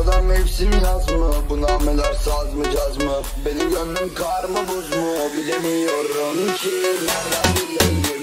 Sonbaharda mevsim yaz mı? Bu nameler saz mı caz mı? Benim gönlüm kar mı buz mu? Bilemiyorum ki Nereden bilemiyorum